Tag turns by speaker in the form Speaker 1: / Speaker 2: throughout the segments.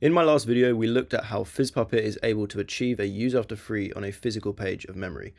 Speaker 1: In my last video, we looked at how Fizzpuppet is able to achieve a use after free on a physical page of memory.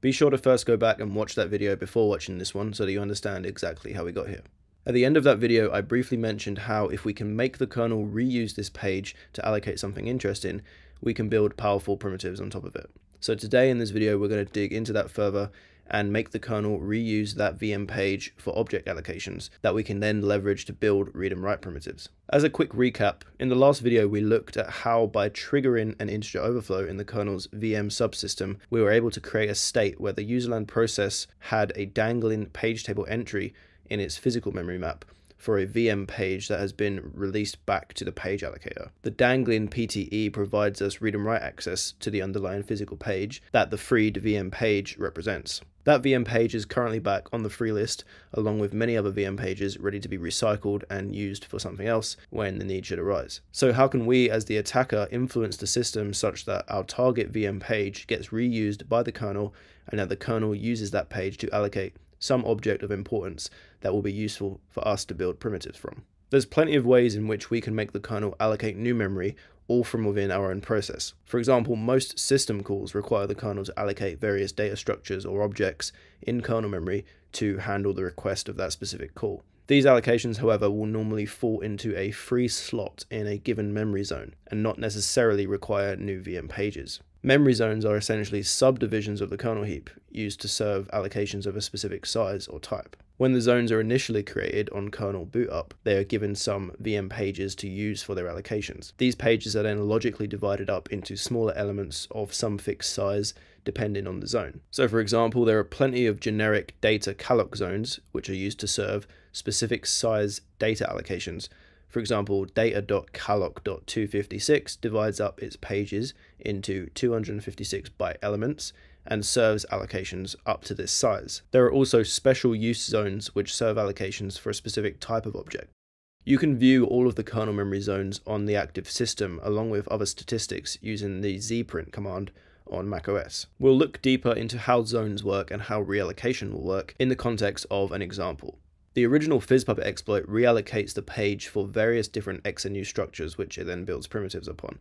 Speaker 1: Be sure to first go back and watch that video before watching this one so that you understand exactly how we got here. At the end of that video, I briefly mentioned how if we can make the kernel reuse this page to allocate something interesting, we can build powerful primitives on top of it. So today in this video, we're going to dig into that further and make the kernel reuse that VM page for object allocations that we can then leverage to build read and write primitives. As a quick recap, in the last video we looked at how by triggering an integer overflow in the kernel's VM subsystem, we were able to create a state where the userland process had a dangling page table entry in its physical memory map for a VM page that has been released back to the page allocator. The dangling PTE provides us read and write access to the underlying physical page that the freed VM page represents. That VM page is currently back on the free list, along with many other VM pages ready to be recycled and used for something else when the need should arise. So how can we as the attacker influence the system such that our target VM page gets reused by the kernel and that the kernel uses that page to allocate some object of importance that will be useful for us to build primitives from. There's plenty of ways in which we can make the kernel allocate new memory all from within our own process. For example, most system calls require the kernel to allocate various data structures or objects in kernel memory to handle the request of that specific call. These allocations, however, will normally fall into a free slot in a given memory zone and not necessarily require new VM pages. Memory zones are essentially subdivisions of the kernel heap used to serve allocations of a specific size or type. When the zones are initially created on kernel boot up, they are given some VM pages to use for their allocations. These pages are then logically divided up into smaller elements of some fixed size depending on the zone. So for example, there are plenty of generic data calloc zones which are used to serve specific size data allocations for example, data.calloc.256 divides up its pages into 256 byte elements and serves allocations up to this size. There are also special use zones which serve allocations for a specific type of object. You can view all of the kernel memory zones on the active system along with other statistics using the zprint command on macOS. We'll look deeper into how zones work and how reallocation will work in the context of an example. The original Fizzpuppet exploit reallocates the page for various different XNU structures, which it then builds primitives upon.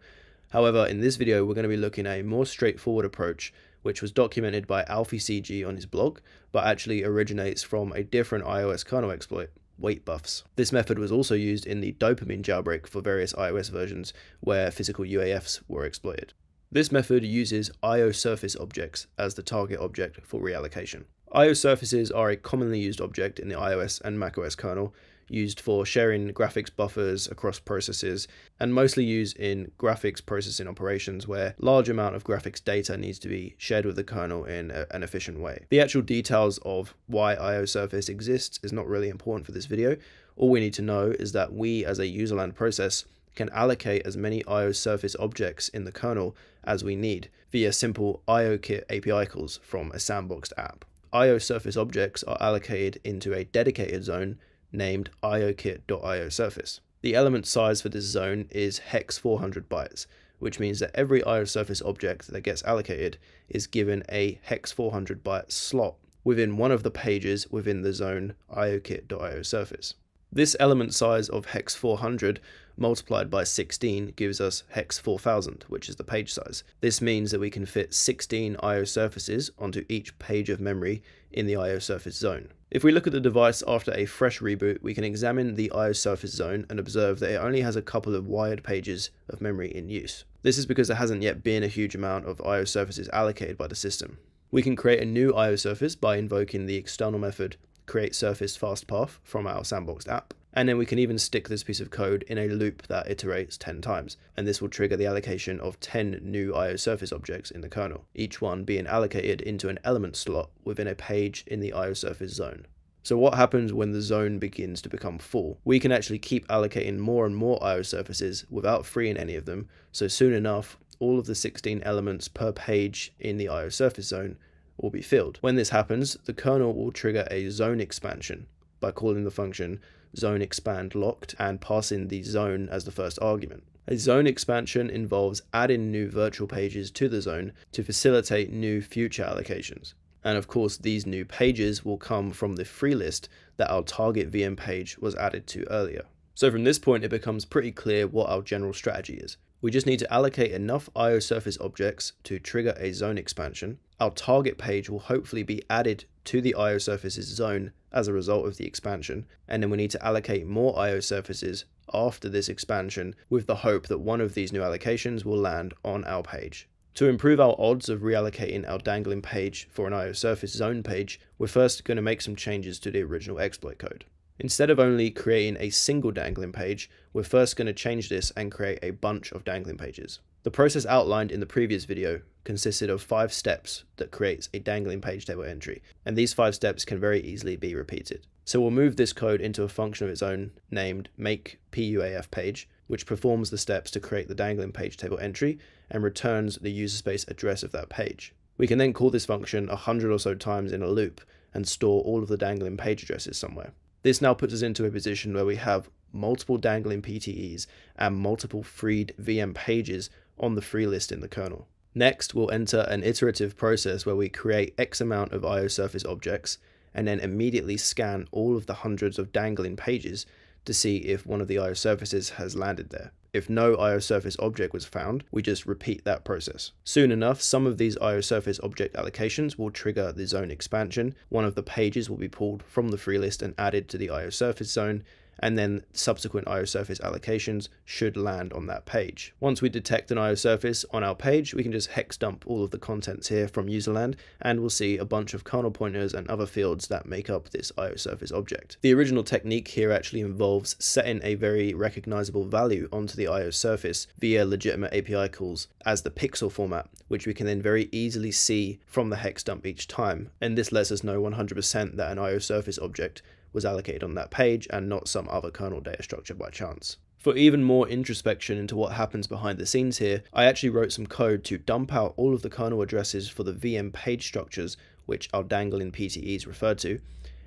Speaker 1: However, in this video, we're going to be looking at a more straightforward approach, which was documented by AlfieCG on his blog, but actually originates from a different iOS kernel exploit, wait buffs. This method was also used in the dopamine jailbreak for various iOS versions where physical UAFs were exploited. This method uses IO surface objects as the target object for reallocation. IO surfaces are a commonly used object in the iOS and macOS kernel, used for sharing graphics buffers across processes, and mostly used in graphics processing operations where large amount of graphics data needs to be shared with the kernel in a, an efficient way. The actual details of why IO surface exists is not really important for this video. All we need to know is that we as a userland process can allocate as many IO surface objects in the kernel as we need via simple IOKit API calls from a sandboxed app. IO surface objects are allocated into a dedicated zone named iokit.io surface. The element size for this zone is hex 400 bytes, which means that every IO surface object that gets allocated is given a hex 400 byte slot within one of the pages within the zone iokit.io surface. This element size of hex 400 multiplied by 16 gives us hex 4000, which is the page size. This means that we can fit 16 IO surfaces onto each page of memory in the IO surface zone. If we look at the device after a fresh reboot, we can examine the IO surface zone and observe that it only has a couple of wired pages of memory in use. This is because there hasn't yet been a huge amount of IO surfaces allocated by the system. We can create a new IO surface by invoking the external method create surface fast path from our sandboxed app. And then we can even stick this piece of code in a loop that iterates 10 times. And this will trigger the allocation of 10 new IO surface objects in the kernel, each one being allocated into an element slot within a page in the IO surface zone. So what happens when the zone begins to become full? We can actually keep allocating more and more IO surfaces without freeing any of them. So soon enough, all of the 16 elements per page in the IO surface zone will be filled. When this happens, the kernel will trigger a zone expansion by calling the function zone expand locked and passing the zone as the first argument. A zone expansion involves adding new virtual pages to the zone to facilitate new future allocations. And of course, these new pages will come from the free list that our target VM page was added to earlier. So from this point, it becomes pretty clear what our general strategy is. We just need to allocate enough IO surface objects to trigger a zone expansion. Our target page will hopefully be added to the IO surfaces zone as a result of the expansion, and then we need to allocate more IO surfaces after this expansion with the hope that one of these new allocations will land on our page. To improve our odds of reallocating our dangling page for an IO surface zone page, we're first going to make some changes to the original exploit code. Instead of only creating a single dangling page, we're first going to change this and create a bunch of dangling pages. The process outlined in the previous video consisted of five steps that creates a dangling page table entry, and these five steps can very easily be repeated. So we'll move this code into a function of its own named make puaf page, which performs the steps to create the dangling page table entry and returns the user space address of that page. We can then call this function a hundred or so times in a loop and store all of the dangling page addresses somewhere. This now puts us into a position where we have multiple dangling PTEs and multiple freed VM pages on the free list in the kernel. Next, we'll enter an iterative process where we create X amount of IO surface objects and then immediately scan all of the hundreds of dangling pages to see if one of the IO surfaces has landed there. If no IO surface object was found, we just repeat that process. Soon enough, some of these IO surface object allocations will trigger the zone expansion. One of the pages will be pulled from the free list and added to the IO surface zone, and then subsequent IO surface allocations should land on that page. Once we detect an IO surface on our page, we can just hex dump all of the contents here from userland, and we'll see a bunch of kernel pointers and other fields that make up this IO surface object. The original technique here actually involves setting a very recognizable value onto the IO surface via legitimate API calls as the pixel format, which we can then very easily see from the hex dump each time, and this lets us know 100% that an IO surface object was allocated on that page and not some other kernel data structure by chance. For even more introspection into what happens behind the scenes here, I actually wrote some code to dump out all of the kernel addresses for the VM page structures, which our dangling PTEs refer to,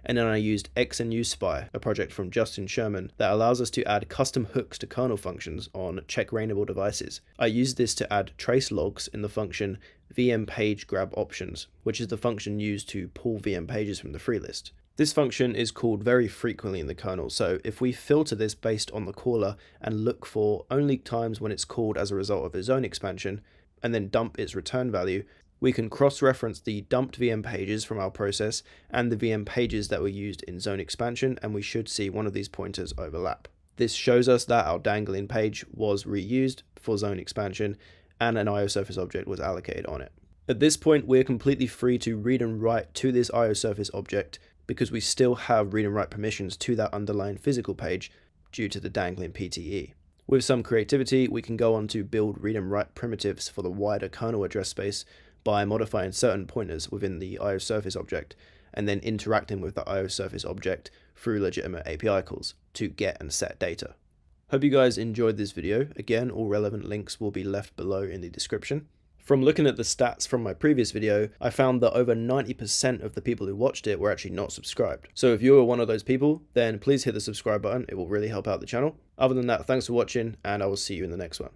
Speaker 1: and then I used XNUSpy, a project from Justin Sherman that allows us to add custom hooks to kernel functions on check-rainable devices. I used this to add trace logs in the function VM options, which is the function used to pull VM pages from the free list. This function is called very frequently in the kernel, so if we filter this based on the caller and look for only times when it's called as a result of a zone expansion, and then dump its return value, we can cross-reference the dumped VM pages from our process and the VM pages that were used in zone expansion, and we should see one of these pointers overlap. This shows us that our dangling page was reused for zone expansion and an IO surface object was allocated on it. At this point, we're completely free to read and write to this IO surface object because we still have read and write permissions to that underlying physical page due to the dangling PTE. With some creativity, we can go on to build read and write primitives for the wider kernel address space by modifying certain pointers within the IO surface object and then interacting with the IO surface object through legitimate API calls to get and set data. Hope you guys enjoyed this video. Again, all relevant links will be left below in the description. From looking at the stats from my previous video, I found that over 90% of the people who watched it were actually not subscribed. So if you are one of those people, then please hit the subscribe button, it will really help out the channel. Other than that, thanks for watching, and I will see you in the next one.